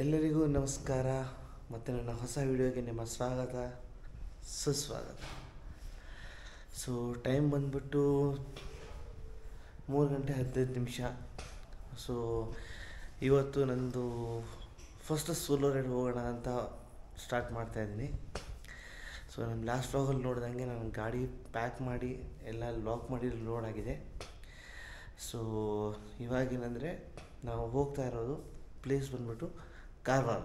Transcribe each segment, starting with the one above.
ಎಲ್ಲರಿಗೂ ನಮಸ್ಕಾರ. ಮತ್ತು ನನ್ನ ಹೊಸ ವಿಡಿಯೋಗೆ ನಿಮ್ಮ ಸ್ವಾಗತ, ಸುಸ್ವಾಗತ. ಸೊ ಟೈಮ್ ಬಂದ್ಬಿಟ್ಟು ಮೂರು ಗಂಟೆ ಹದಿನೈದು ನಿಮಿಷ. ಸೊ ಇವತ್ತು ನಂದು ಫಸ್ಟ್ ಸೋಲೋ ರೈಡ್ ಹೋಗೋಣ ಅಂತ ಸ್ಟಾರ್ಟ್ ಮಾಡ್ತಾಯಿದ್ದೀನಿ ಸೊ ನಾನು ಲಾಸ್ಟ್ ವ್ಲಾಗಲ್ಲಿ ನೋಡ್ದಂಗೆ ನಾನು ಗಾಡಿ ಪ್ಯಾಕ್ ಮಾಡಿ, ಎಲ್ಲ ಲಾಕ್ ಮಾಡಿ ಲೋಡ್ ಆಗಿದೆ. ಸೊ ಇವಾಗೇನೆಂದರೆ ನಾವು ಹೋಗ್ತಾ ಇರೋದು ಪ್ಲೇಸ್ ಬಂದ್ಬಿಟ್ಟು ಕಾರವಾರ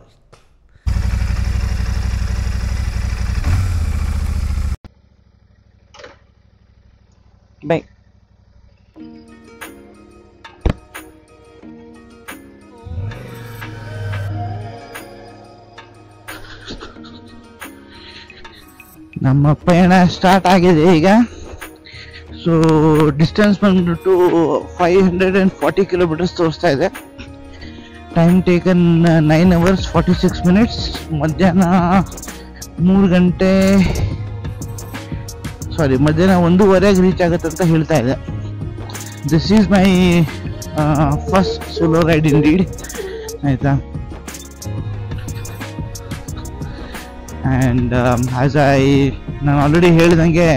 ಬೈ ನಮ್ಮ ಪಯಣ ಸ್ಟಾರ್ಟ್ ಆಗಿದೆ ಈಗ. ಸೊ ಡಿಸ್ಟೆನ್ಸ್ ಬಂದ್ಬಿಟ್ಟು five hundred and forty kilometers ತೋರಿಸ್ತಾ ಇದೆ. Time taken nine hours forty six minutes ಮಧ್ಯಾಹ್ನ ಮೂರು ಗಂಟೆ ಸಾರಿ ಮಧ್ಯಾಹ್ನ ಒಂದೂವರೆಗೆ ರೀಚ್ ಆಗುತ್ತೆ ಅಂತ ಹೇಳ್ತಾ ಇದೆ. This is my first solo ride indeed ಆಯಿತಾ? ಆ್ಯಂಡ್ ಆಸ್ ಐ ನಾನು ಆಲ್ರೆಡಿ ಹೇಳಿದಂಗೆ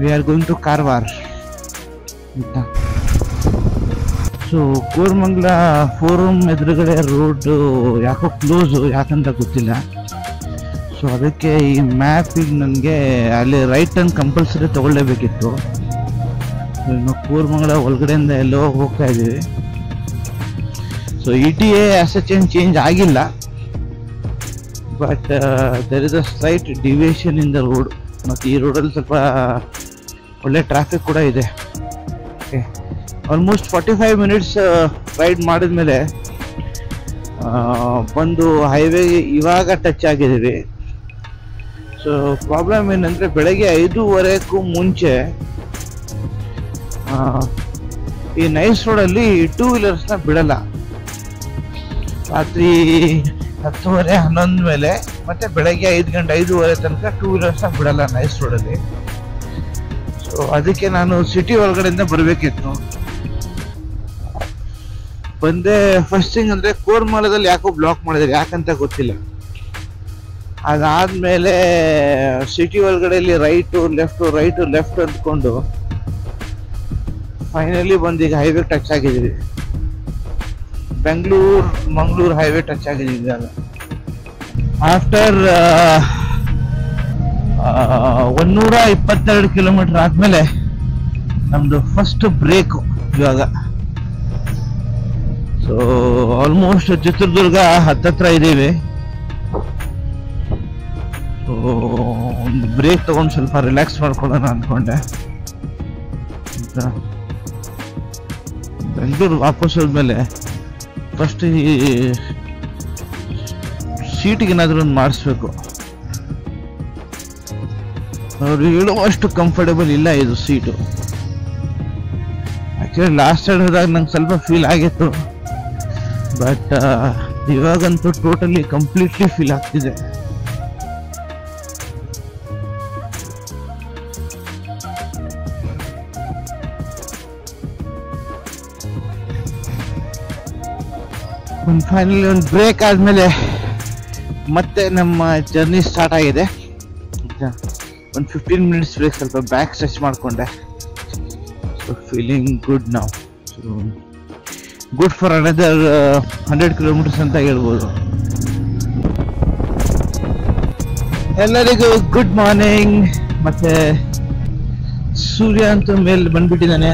we are going to Karwar ಆಯಿತಾ? ಸೊ ಕೋರ್ಮಂಗ್ಲ ಫೋರಮ್ ಎದುರುಗಡೆ ರೋಡು ಯಾಕೋ ಕ್ಲೋಸು, ಯಾಕಂತ ಗೊತ್ತಿಲ್ಲ. ಸೊ ಅದಕ್ಕೆ ಈ ಮ್ಯಾಪಿಗೆ ನನಗೆ ಅಲ್ಲಿ ರೈಟ್ ಟರ್ನ್ ಕಂಪಲ್ಸರಿ ತೊಗೊಳ್ಳೇಬೇಕಿತ್ತು. ಇನ್ನು ಕೂರ್ಮಂಗಲ ಒಳಗಡೆಯಿಂದ ಎಲ್ಲೋ ಹೋಗ್ತಾ ಇದ್ದೀವಿ. ಸೊ ಇ ಟಿ ಎ ಏನು ಚೇಂಜ್ ಆಗಿಲ್ಲ. But there is a slight deviation in the road ಮತ್ತು ಈ ರೋಡಲ್ಲಿ ಸ್ವಲ್ಪ ಒಳ್ಳೆ ಟ್ರಾಫಿಕ್ ಕೂಡ ಇದೆ. Okay almost forty five minutes ride ಮಾಡಿದ್ಮೇಲೆ ಮೇಲೆ ಬಂದು ಹೈವೇ ಇವಾಗ ಟಚ್ ಆಗಿದ್ದೀವಿ. ಸೊ ಪ್ರಾಬ್ಲಮ್ ಏನಂದರೆ ಬೆಳಗ್ಗೆ ಐದೂವರೆಗೂ ಮುಂಚೆ ಈ ನೈಸ್ ರೋಡಲ್ಲಿ ಟೂ ವೀಲರ್ಸ್ನ ಬಿಡಲ್ಲ. ರಾತ್ರಿ ಹತ್ತುವರೆ, ಹನ್ನೊಂದು ಮೇಲೆ, ಮತ್ತೆ ಬೆಳಗ್ಗೆ ಐದು ಗಂಟೆ, ಐದೂವರೆ ತನಕ ಟೂ ವೀಲರ್ಸ್ನ ಬಿಡಲ್ಲ ನೈಸ್ ರೋಡಲ್ಲಿ ಸೊ ಅದಕ್ಕೆ ನಾನು ಸಿಟಿ ಒಳಗಡೆಯಿಂದ ಬರಬೇಕಿತ್ತು. ಬಂದೆ ಫಸ್ಟ್ ಥಿಂಗ್ ಅಂದ್ರೆ ಕೋರ್ಮಾಲದಲ್ಲಿ ಯಾಕೋ ಬ್ಲಾಕ್ ಮಾಡಿದ್ದಾರೆ, ಯಾಕಂತ ಗೊತ್ತಿಲ್ಲ. ಅದಾದ್ಮೇಲೆ ಸಿಟಿ ಒಳಗಡೆಯಲ್ಲಿ ರೈಟು ಲೆಫ್ಟು ರೈಟು ಲೆಫ್ಟ್ ಅಂದ್ಕೊಂಡು ಫೈನಲಿ ಬಂದು ಈಗ ಹೈವೇ ಟಚ್ ಆಗಿದ್ದೀವಿ. ಬೆಂಗಳೂರು, ಮಂಗಳೂರು ಹೈವೇ ಟಚ್ ಆಗಿದ್ದೀವಿ ಅಲ್ಲ ಆಫ್ಟರ್ ಒಂದೂರ ಇಪ್ಪತ್ತೆರಡು ಕಿಲೋಮೀಟರ್ ಆದಮೇಲೆ ನಮ್ಮದು ಫಸ್ಟ್ ಬ್ರೇಕು ಇವಾಗ. ಸೊ ಆಲ್ಮೋಸ್ಟ್ ಚಿತ್ರದುರ್ಗ ಹತ್ತತ್ರ ಇದ್ದೀವಿ. ಸೊ ಒಂದು ಬ್ರೇಕ್ ತಗೊಂಡು ಸ್ವಲ್ಪ ರಿಲ್ಯಾಕ್ಸ್ ಮಾಡ್ಕೊಳ್ಳೋಣ ಅಂದ್ಕೊಂಡೆ ಬೆಂಗಳೂರು ವಾಪಸ್ ಹೋದ್ಮೇಲೆ ಫಸ್ಟ್ ಈ ಸೀಟಿಗೆ ಏನಾದರೂ ಒಂದು ಮಾಡಿಸ್ಬೇಕು. ಅವ್ರು ಹೇಳುವಷ್ಟು ಕಂಫರ್ಟಬಲ್ ಇಲ್ಲ ಇದು ಸೀಟು ಆ್ಯಕ್ಚುಲಿ ಲಾಸ್ಟ್ ಸೈಡ್ ಹೋದಾಗ ನಂಗೆ ಸ್ವಲ್ಪ ಫೀಲ್ ಆಗಿತ್ತು. ಬಟ್ ಇವಾಗಂತೂ ಟೋಟಲಿ ಕಂಪ್ಲೀಟ್ಲಿ ಫೀಲ್ ಆಗ್ತಿದೆ. ಒಂದು ಫೈನಲಿ ಒಂದು ಬ್ರೇಕ್ ಆದಮೇಲೆ ಮತ್ತೆ ನಮ್ಮ ಜರ್ನಿ ಸ್ಟಾರ್ಟ್ ಆಗಿದೆ. ಒಂದು ಫಿಫ್ಟೀನ್ ಮಿನಿಟ್ಸ್ ಬ್ರೇಕ್ ಸ್ವಲ್ಪ ಬ್ಯಾಕ್ ಸ್ಟ್ರೆಚ್ ಮಾಡಿಕೊಂಡೆ. ಸೊ ಫೀಲಿಂಗ್ ಗುಡ್ ನಾವು good for another hundred kilometers ಅಂತ ಹೇಳ್ಬೋದು. ಎಲ್ಲರಿಗೂ ಗುಡ್ ಮಾರ್ನಿಂಗ್ ಮತ್ತೆ ಸೂರ್ಯ ಅಂತ ಮೇಲೆ ಬಂದ್ಬಿಟ್ಟಿದ್ದಾನೆ.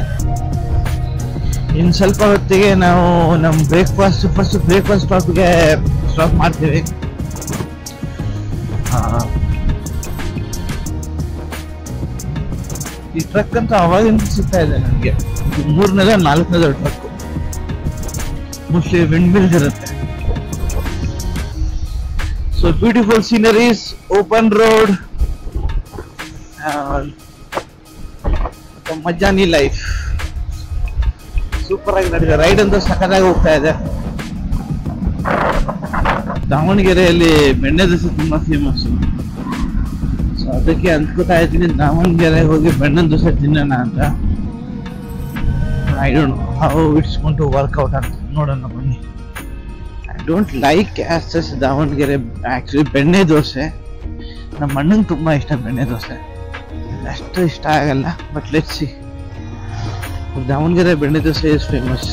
ಇನ್ನು ಸ್ವಲ್ಪ ಹೊತ್ತಿಗೆ ನಾವು ನಮ್ಮ ಬ್ರೇಕ್ಫಾಸ್ಟ್ ಫಸ್ಟ್ ಬ್ರೇಕ್ಫಾಸ್ಟ್ ಸ್ಟಾಪ್ಗೆ ಸ್ಟಾಪ್ ಮಾಡ್ತೀವಿ. ಈ ಟ್ರಕ್ ಅಂತ ಅವಾಗಿಂದ ಸಿಗ್ತಾ ಇದೆ ನನಗೆ ಮೂರನೇದ ನಾಲ್ಕನೇದ ಟ್ರಕ್ ಮೋಸ್ಟ್ಲಿ ವಿಂಡ್ ಮಿಲ್ಸ್ ಇರುತ್ತೆ so beautiful sceneries open road ಮಜಾನಿ life super ಆಗಿ ನಡೆದಿದೆ ರೈಡ್ ಅಂತೂ ಸಖತ್ತಾಗಿ ಹೋಗ್ತಾ ಇದೆ. ದಾವಣಗೆರೆಯಲ್ಲಿ ಬೆಣ್ಣೆ ದೋಸೆ ತುಂಬಾ ಫೇಮಸ್ ಸೊ ಅದಕ್ಕೆ ಅಂದ್ಕೋತಾ ಇದ್ದೀನಿ ದಾವಣಗೆರೆಗೆ ಹೋಗಿ ಬೆಣ್ಣೆ ದೋಸೆ ತಿನ್ನೋಣ ಅಂತ. I don't how it's gonna work out ಅಂತ. ನೋಡೋಣ ಬನ್ನಿ don't like as such Davangere actually ಬೆಣ್ಣೆ ದೋಸೆ ನಮ್ಮ ಅಣ್ಣಂಗೆ ತುಂಬ ಇಷ್ಟ ಬೆಣ್ಣೆ ದೋಸೆ ಅಷ್ಟು ಇಷ್ಟ ಆಗಲ್ಲ ಬಟ್ ಲೆಟ್ ಸಿ ದಾವಣಗೆರೆ ಬೆಣ್ಣೆ dosa is famous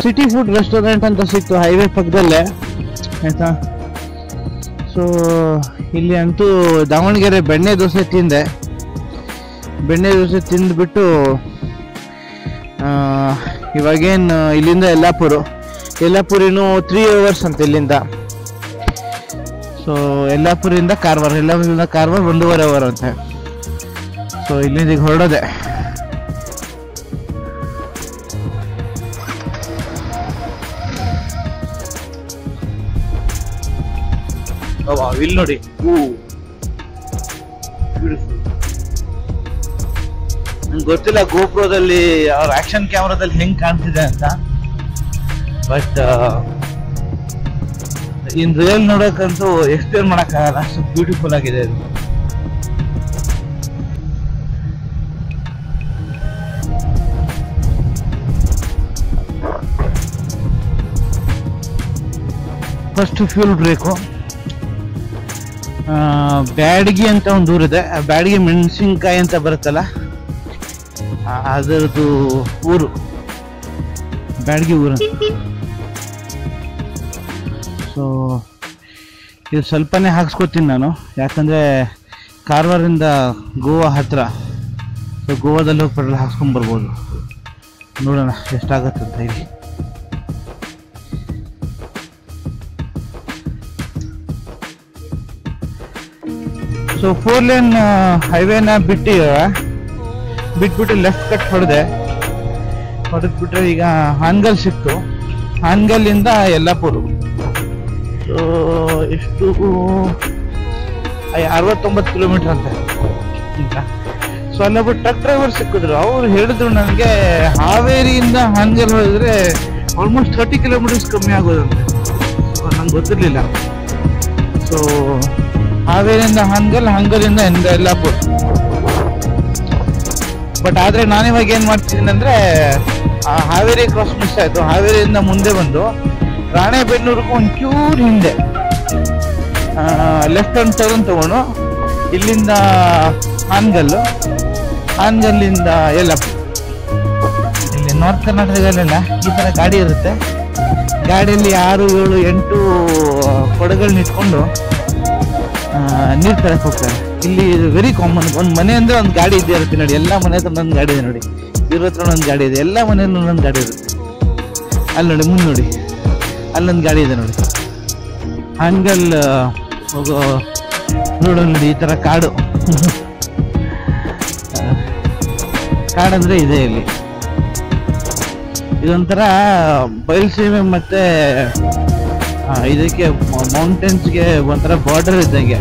city food restaurant ಅಂತ ಸಿಕ್ತು ಹೈವೇ ಪಕ್ಕದಲ್ಲೇ ಆಯ್ತಾ ಸೊ ಇಲ್ಲಿ ಅಂತೂ ದಾವಣಗೆರೆ ಬೆಣ್ಣೆ ದೋಸೆ ತಿಂದೆ ಬೆಣ್ಣೆ ದೋಸೆ ತಿಂದುಬಿಟ್ಟು ಇವಾಗೇನು ಇಲ್ಲಿಂದ ಯಲ್ಲಾಪುರ. ಯಲ್ಲಾಪುರ ಇನ್ನು ತ್ರೀ ಅವರ್ಸ್ ಅಂತ ಇಲ್ಲಿಂದ. ಸೊ ಯಲ್ಲಾಪುರಿಂದ ಕಾರವಾರ ಯಲ್ಲಾಪುರಿಂದ ಕಾರವಾರ ಒಂದೂವರೆ ಅವರ್ ಅಂತೆ. ಸೊ ಇಲ್ಲಿಂದ ಈಗ ಹೊರಡೋದೆ. ಇಲ್ಲಿ ನೋಡಿ. ಹೂ ಗೊತ್ತಿಲ್ಲ ಗೋಪ್ರೋದಲ್ಲಿ ಅವ್ರ ಆಕ್ಷನ್ ಕ್ಯಾಮ್ರಾದಲ್ಲಿ ಹೆಂಗ್ ಕಾಣ್ತಿದೆ ಅಂತ. ಬಟ್ ಇನ್ ರಿಯಲ್ ನೋಡಕ್ಕಂತೂ ಎಕ್ಸ್ಪ್ಲೇನ್ ಮಾಡಕ್ಕಾಗಲ್ಲ, ಅಷ್ಟು ಬ್ಯೂಟಿಫುಲ್ ಆಗಿದೆ ಇದು ಫಸ್ಟ್ ಫ್ಯೂಲ್ ಬ್ರೇಕು ಬ್ಯಾಡಗಿ ಅಂತ ಒಂದು ಊರಿದೆ. ಬ್ಯಾಡಗಿ ಮೆಣಸಿನ್ಕಾಯಿ ಅಂತ ಬರುತ್ತಲ್ಲ ಅದರದ್ದು ಊರು. ಬ್ಯಾಡಗಿ ಊರು ಸೊ ಇದು ಸ್ವಲ್ಪನೇ ಹಾಕ್ಸ್ಕೊತೀನಿ ನಾನು. ಯಾಕಂದರೆ ಕಾರವಾರದಿಂದ ಗೋವಾ ಹತ್ತಿರ ಸೊ ಗೋವಾದಲ್ಲಿ ಹೋಗಿ ಪೆಟ್ರೋಲ್ ಹಾಕ್ಸ್ಕೊಂಡ್ ಬರ್ಬೋದು. ನೋಡೋಣ ಎಷ್ಟಾಗತ್ತೆ ಅಂತ ಇಲ್ಲಿ ಸೊ ಫೋರ್ ಲೇನ್ ಹೈವೇನ ಬಿಟ್ಟು ಬಿಟ್ಬಿಟ್ಟು ಲೆಫ್ಟ್ ಕಟ್ ಹೊಡೆದೆ. ಹೊಡೆದ್ಬಿಟ್ರೆ ಈಗ ಹಾನ್ಗಲ್ ಸಿಕ್ತು. ಹಾನ್ಗಲ್ಲಿಂದ ಯಲ್ಲಾಪುರ ಸೊ ಎಷ್ಟು ಅರವತ್ತೊಂಬತ್ತು ಕಿಲೋಮೀಟರ್ ಅಂತ. ಈಗ. ಸೊ ಅಲ್ಲೊಬ್ಬ ಟ್ರಕ್ ಡ್ರೈವರ್ ಸಿಕ್ಕಿದ್ರು. ಅವ್ರು ಹೇಳಿದ್ರು ನನಗೆ ಹಾವೇರಿಯಿಂದ ಹಾನ್ಗಲ್ ಹೋದ್ರೆ ಆಲ್ಮೋಸ್ಟ್ ಥರ್ಟಿ ಕಿಲೋಮೀಟರ್ಸ್ ಕಮ್ಮಿ ಆಗೋದಂತೆ. ಸೊ ನಂಗೆ ಗೊತ್ತಿರಲಿಲ್ಲ. ಸೊ ಹಾವೇರಿಯಿಂದ ಹಾನ್ಗಲ್ ಹಾನ್ಗಲ್ಲಿಂದ ಎಲ್ಲ ಯಲ್ಲಾಪುರ ಬಟ್ ಆದ್ರೆ ಇವಾಗ ಏನ್ ಮಾಡ್ತಿದ್ದೀನಿ ಅಂದ್ರೆ ಹಾವೇರಿ ಕ್ರಾಸ್ ಮಿಸ್ ಆಯ್ತು, ಹಾವೇರಿಯಿಂದ ಮುಂದೆ ಬಂದು ರಾಣೆಬೆನ್ನೂರ್ಗೂ ಒಂಚೂರು ಹಿಂದೆ ಲೆಫ್ಟ್ ಹ್ಯಾಂಡ್ ಟರ್ನ್ ತಗೊಂಡು ಇಲ್ಲಿಂದ ಹಾನ್ಗಲ್ಲು ಹಾನ್ಗಲ್ಲಿಂದ ಎಲ್ಲ, ಇಲ್ಲಿ ನಾರ್ತ್ ಕರ್ನಾಟಕದಲ್ಲೆಲ್ಲ ಈ ತರ ಗಾಡಿ ಇರುತ್ತೆ. ಗಾಡಿಯಲ್ಲಿ ಆರು, ಏಳು, ಎಂಟು ಕೊಡಗಳನ್ನ ಇಟ್ಕೊಂಡು ನೀರ್ ತರಕ್ ಹೋಗ್ತಾರೆ. ಇಲ್ಲಿ ವೆರಿ ಕಾಮನ್ ಒಂದು ಮನೆ ಅಂದ್ರೆ ಒಂದು ಗಾಡಿ ಇದೆ ಇರುತ್ತೆ ನೋಡಿ. ಎಲ್ಲ ಮನೆ ಹತ್ರ ಒಂದೊಂದು ಗಾಡಿ ಇದೆ ನೋಡಿ. ಇವ್ರ ಹತ್ರ ಒಂದೊಂದು ಗಾಡಿ ಇದೆ. ಎಲ್ಲ ಮನೆಯಲ್ಲೂ ಒಂದೊಂದು ಗಾಡಿ ಇರುತ್ತೆ. ಅಲ್ಲಿ ನೋಡಿ, ಮುಂದೆ ನೋಡಿ. ಅಲ್ಲೊಂದು ಗಾಡಿ ಇದೆ ನೋಡಿ. ಹಂಗಲ್ ಹೋಗೋ, ನೋಡು ಈ ತರ ಕಾಡು. ಕಾಡಂದ್ರೆ ಇದೆ ಇಲ್ಲಿ. ಇದೊಂಥರ ಬಯಲುಸೀಮೆ ಮತ್ತೆ ಇದಕ್ಕೆ ಮೌಂಟೇನ್ಸ್ಗೆ ಒಂಥರ ಬಾರ್ಡರ್ ಇದ್ದಂಗೆ.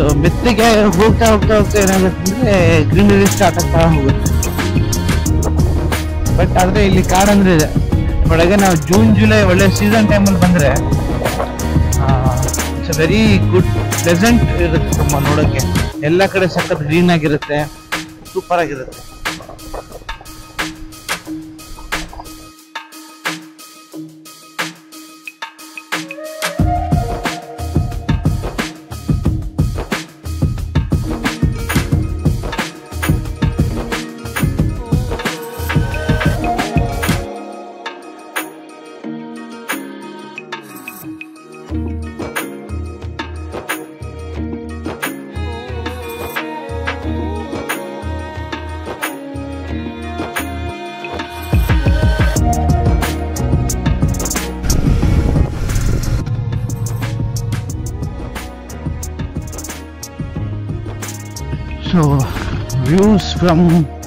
ಸೊ ಮೆತ್ತಿಗೆ ಹೋಗ್ತಾ ಹೋಗ್ತಾ ಹೋಗ್ತಾ ಏನಾಗುತ್ತೆ ಗ್ರೀನರಿ ಸ್ಟಾರ್ಟ್ ಆಗ್ತಾ ಹೋಗುತ್ತೆ. ಬಟ್ ಆದ್ರೆ ಇಲ್ಲಿ ಕಾಡಂದ್ರೆ ಇದೆ. ಒಳಗೆ ನಾವು ಜೂನ್ ಜುಲೈ ಒಳ್ಳೆ ಸೀಸನ್ ಟೈಮಲ್ಲಿ ಬಂದ್ರೆ ಇಟ್ಸ್ ವೆರಿ ಗುಡ್ ಪ್ಲೆಸೆಂಟ್ ಇರುತ್ತೆ ತುಂಬ ನೋಡೋಕ್ಕೆ. ಎಲ್ಲ ಕಡೆ ಸಖತ್ ಗ್ರೀನ್ ಆಗಿರುತ್ತೆ. ಸೂಪರ್ ಆಗಿರುತ್ತೆ. So views from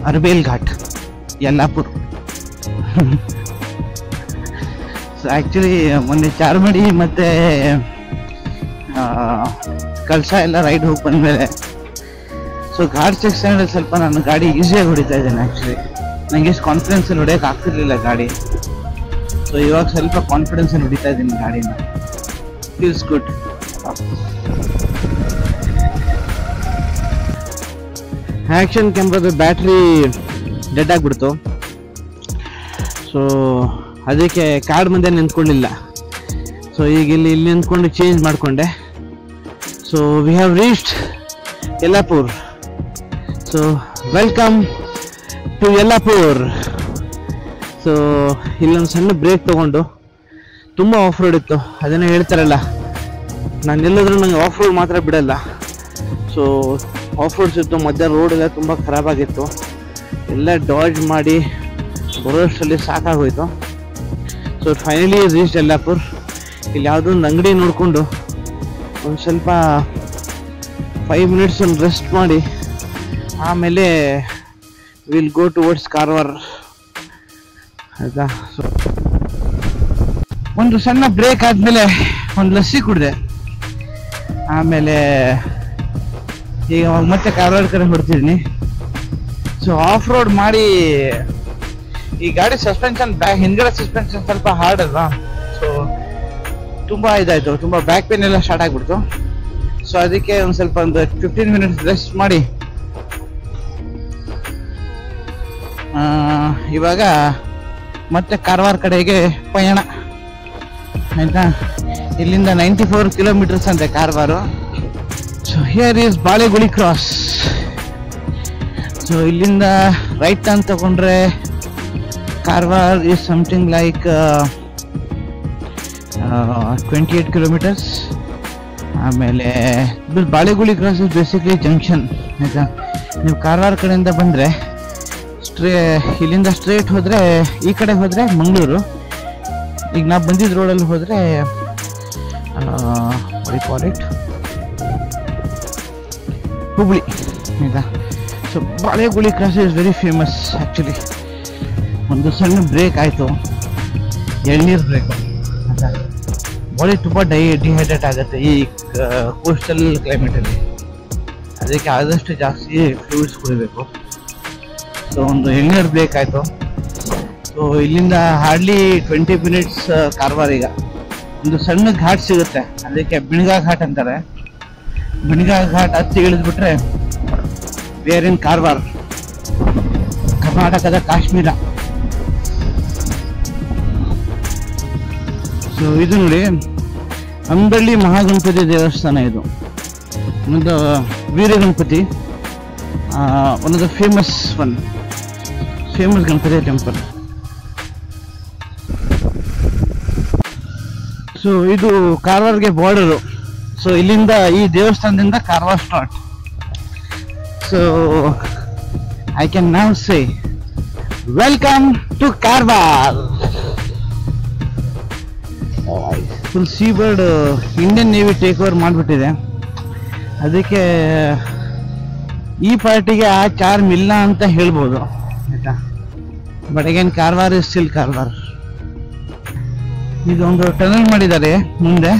Arbail Ghat Yellapur so actually ಮೊನ್ನೆ ಚಾರ್ಮಡಿ ಮತ್ತು ಕಳಸ ಎಲ್ಲ ರೈಡ್ ಹೋಗಿ ಬಂದಮೇಲೆ ಸೊ ಘಾಟ್ ಸೆಕ್ಷನಲ್ಲಿ ಸ್ವಲ್ಪ ನಾನು ಗಾಡಿ ಈಸಿಯಾಗಿ ಹೊಡಿತಾ ಇದ್ದೇನೆ ಆ್ಯಕ್ಚುಲಿ ನನಗೆ ಎಷ್ಟು ಕಾನ್ಫಿಡೆನ್ಸಲ್ಲಿ ಹೊಡೆಯೋಕೆ ಆಗ್ತಿರ್ಲಿಲ್ಲ ಗಾಡಿ. ಸೊ ಇವಾಗ ಸ್ವಲ್ಪ ಕಾನ್ಫಿಡೆನ್ಸಲ್ಲಿ ಹೊಡಿತಾ ಇದ್ದೀನಿ ಗಾಡಿನ. ಫೀಲ್ಸ್ ಗುಡ್ ಆ್ಯಕ್ಷನ್ ಕ್ಯಾಮ್ರಾದ ಬ್ಯಾಟ್ರಿ ಡೆಡ್ ಆಗಿಬಿಡ್ತು. ಸೊ ಅದಕ್ಕೆ ಕಾರ್ಡ್ ಮುಂದೆ ನಿಂತ್ಕೊಂಡಿಲ್ಲ. ಸೊ ಈಗ ಇಲ್ಲಿ ಇಲ್ಲಿ ನಿಂತ್ಕೊಂಡು ಚೇಂಜ್ ಮಾಡಿಕೊಂಡೆ. So we have reached Yellapur. So welcome to Yellapur. So ಇಲ್ಲೊಂದು ಸಣ್ಣ ಬ್ರೇಕ್ ತೊಗೊಂಡು ತುಂಬ ಆಫ್ ರೋಡ್ ಇತ್ತು. ಅದನ್ನೇ ಹೇಳ್ತಾರಲ್ಲ, ನಾನು ಎಲ್ಲಾದರೂ ನನಗೆ ಆಫ್ ರೋಡ್ ಮಾತ್ರ ಬಿಡಲ್ಲ. ಸೊ ಆಫ್ ರೋಡ್ಸ್ ಇತ್ತು ಮಧ್ಯ ರೋಡ್ ಎಲ್ಲ ತುಂಬ ಖರಾಬಾಗಿತ್ತು ಎಲ್ಲ ಡಾಜ್ ಮಾಡಿ ಬರೋಷ್ಟರಲ್ಲಿ ಸಾಕಾಗೋಯ್ತು. ಸೊ ಫೈನಲಿ ರೀಚ್ ಯಲ್ಲಾಪುರ್ ಇಲ್ಲಿ ಯಾವುದೋ ಒಂದು ಅಂಗಡಿ ನೋಡಿಕೊಂಡು ಒಂದು ಸ್ವಲ್ಪ ಫೈವ್ ಮಿನಿಟ್ಸ್ ಒಂದು ರೆಸ್ಟ್ ಮಾಡಿ ಆಮೇಲೆ ವಿಲ್ ಗೋ ಟುವರ್ಡ್ಸ್ ಕಾರ್ವಾರ್ ಆಯ್ತಾ? ಸೊ ಒಂದು ಸಣ್ಣ ಬ್ರೇಕ್ ಆದಮೇಲೆ ಒಂದು ಲಸ್ಸಿ ಕುಡಿದೆ. ಆಮೇಲೆ ಈಗ ಮತ್ತೆ ಕಾರವಾರ ಕಡೆ ಹೊಡ್ತಿದ್ದೀನಿ ಸೊ ಆಫ್ ರೋಡ್ ಮಾಡಿ ಈ ಗಾಡಿ ಸಸ್ಪೆನ್ಷನ್ ಬ್ಯಾಕ್ ಹಿಂದ್ಗಡೆ ಸಸ್ಪೆನ್ಷನ್ ಸ್ವಲ್ಪ ಹಾರ್ಡ್ ಅಲ್ವಾ? ಸೊ ತುಂಬ ಇದಾಯಿತು. ತುಂಬ ಬ್ಯಾಕ್ ಪೇನ್ ಎಲ್ಲ ಸ್ಟಾರ್ಟ್ ಆಗಿಬಿಡ್ತು. ಸೊ ಅದಕ್ಕೆ ಒಂದು ಸ್ವಲ್ಪ ಒಂದು ಫಿಫ್ಟೀನ್ ಮಿನಿಟ್ಸ್ ರೆಸ್ಟ್ ಮಾಡಿ. ಇವಾಗ ಮತ್ತೆ ಕಾರವಾರ ಕಡೆಗೆ ಪಯಣ. ಆಯ್ತಾ? ಇಲ್ಲಿಂದ ನೈಂಟಿ ಫೋರ್ ಕಿಲೋಮೀಟರ್ಸ್ ಅಂತೆ Karwar. So here is Baleguli cross so ಇಲ್ಲಿಂದ ರೈಟ್ ಟರ್ನ್ ತಗೊಂಡ್ರೆ Karwar is something like twenty eight kilometers ಆಮೇಲೆ Baleguli cross is basically junction ಆಯಿತಾ? ನೀವು ಕಾರವಾರ ಕಡೆಯಿಂದ ಬಂದರೆ ಸ್ಟ್ರೇ, ಇಲ್ಲಿಂದ ಸ್ಟ್ರೇಟ್ ಹೋದರೆ, ಈ ಕಡೆ ಹೋದರೆ ಮಂಗಳೂರು. ಈಗ ನಾವು ಬಂದಿದ್ದ ರೋಡಲ್ಲಿ ಹೋದರೆ ಇಟ್ ಆಯ್ತಾ? So Baleguli cross is very famous actually ಒಂದು ಸಣ್ಣ ಬ್ರೇಕ್ ಆಯಿತು. ಎಳ್ನೀರು ಬ್ರೇಕು ಆಯ್ತಾ? ಬಾಡಿ ತುಂಬ ಡೈ ಡಿಹೈಡ್ರೇಟ್ ಆಗುತ್ತೆ ಈ ಕೋಸ್ಟಲ್ ಕ್ಲೈಮೇಟಲ್ಲಿ ಅದಕ್ಕೆ ಆದಷ್ಟು ಜಾಸ್ತಿ ಫ್ಲೂಯಿಡ್ಸ್ ಕುಡಿಬೇಕು. ಸೊ ಒಂದು ಎಳ್ನೀರು ಬ್ರೇಕ್ ಆಯಿತು. ಸೊ ಇಲ್ಲಿಂದ ಹಾರ್ಡ್ಲಿ ಟ್ವೆಂಟಿ ಮಿನಿಟ್ಸ್ ಕಾರವಾರ ಈಗ. ಒಂದು ಸಣ್ಣ ಘಾಟ್ ಸಿಗುತ್ತೆ. ಅದಕ್ಕೆ ಬಿಣಗಾ ಘಾಟ್ ಅಂತಾರೆ. ಬಿಣಿಗಾ ಘಾಟ್ ಹತ್ತಿ ಇಳಿದ್ಬಿಟ್ರೆ ಬೇರೆ ಇನ್ ಕಾರವಾರ? ಕರ್ನಾಟಕದ ಕಾಶ್ಮೀರ. ಸೊ ಇದು ನೋಡಿ, ಅಂಬಳ್ಳಿ ಮಹಾಗಣಪತಿ ದೇವಸ್ಥಾನ ಇದು. ಒಂದು Veeraganapati one of the famous one famous Ganapati temple so ಇದು ಕಾರವಾರ್ಗೆ ಬಾರ್ಡರು ಸೊ ಇಲ್ಲಿಂದ ಈ ದೇವಸ್ಥಾನದಿಂದ Karwar start so I can ನಾವ್ say welcome to Karwar full sea bird Indian navy take over ಮಾಡಿಬಿಟ್ಟಿದೆ. ಅದಕ್ಕೆ, ಈ ಪಾರ್ಟಿಗೆ ಆ ಚಾರ್ಮ್ ಇಲ್ಲ ಅಂತ ಹೇಳ್ಬೋದು. ಆಯ್ತಾ? But again Karwar is still Karwar ಇದೊಂದು ಟನಲ್ ಮಾಡಿದ್ದಾರೆ, ಮುಂದೆ.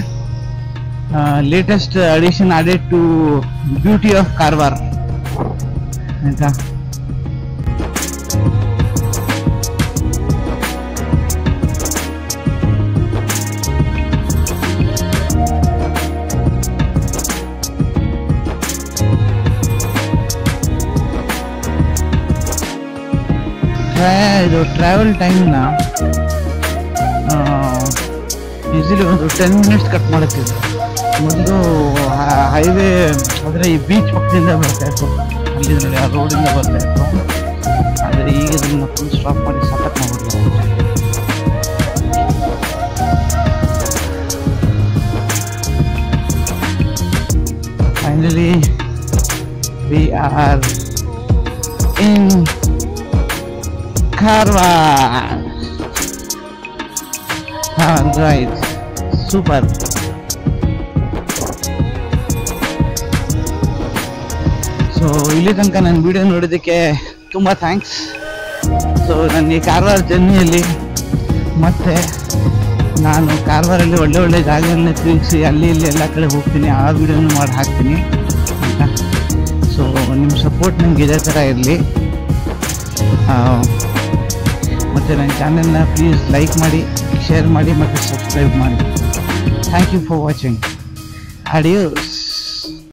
Latest addition added to beauty of Karwar ಆಯ್ತಾ? ಇದು ಟ್ರಾವೆಲ್ ಟೈಮ್ನ ಈಸಿಲಿ ಒಂದು ಟೆನ್ ಮಿನಿಟ್ಸ್ ಕಟ್ ಮಾಡುತ್ತಿದ್ದು ಮೊದಲು ಹೈವೇ ಅಂದರೆ ಈ ಬೀಚ್ ಪಕ್ಕದಿಂದ ಬರ್ತಾ ಇತ್ತು ಅಲ್ಲಿ ನೋಡಿ ಆ ರೋಡಿಂದ ಬರ್ತಾ ಇತ್ತು ಆದರೆ ಈಗ ಇದನ್ನು ಫುಲ್ ಸ್ಟಾಪ್ ಮಾಡಿ ಸಖತ್ ಮಾಡ್ಬಿಡ್ತಾರೆ finally we are in Karwa. All right. Super. So ಇಲ್ಲಿ ತನಕ ನನ್ನ ವಿಡಿಯೋ ನೋಡೋದಕ್ಕೆ ತುಂಬ ಥ್ಯಾಂಕ್ಸ್ ಸೊ ನನ್ನ ಈ ಕಾರವಾರ ಜರ್ನಿಯಲ್ಲಿ ಮತ್ತೆ ನಾನು ಕಾರವಾರಲ್ಲಿ ಒಳ್ಳೆ ಒಳ್ಳೆ ಜಾಗಗಳನ್ನ ತಿರುಗಿಸಿ, ಅಲ್ಲಿ ಇಲ್ಲಿ ಎಲ್ಲ ಕಡೆ ಹೋಗ್ತೀನಿ, ಆ ವಿಡಿಯೋನು ಮಾಡಿ ಹಾಕ್ತೀನಿ ಅಂತ. ಸೊ ನಿಮ್ಮ ಸಪೋರ್ಟ್ ನನಗೆ ಇದೇ ಥರ ಇರಲಿ. ಮತ್ತು ನನ್ನ ಚಾನೆಲ್ನ ಪ್ಲೀಸ್ ಲೈಕ್ ಮಾಡಿ ಶೇರ್ ಮಾಡಿ, ಮತ್ತು ಸಬ್ಸ್ಕ್ರೈಬ್ ಮಾಡಿ. Thank you for watching audios